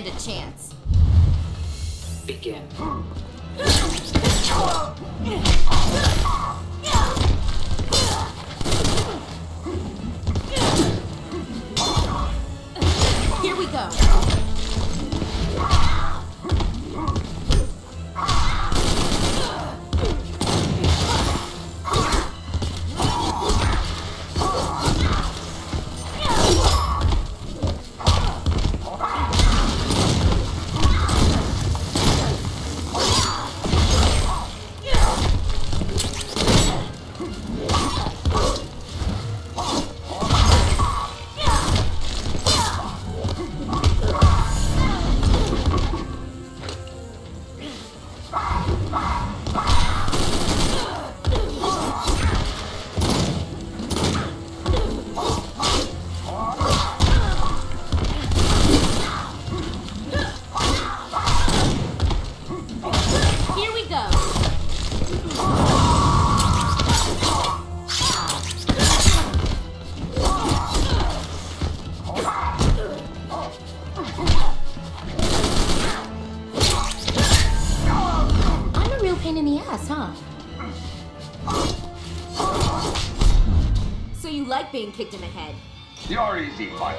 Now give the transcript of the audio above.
stand a chance. Begin. Here we go. I'm a real pain in the ass, huh? So you like being kicked in the head? You're easy, buddy.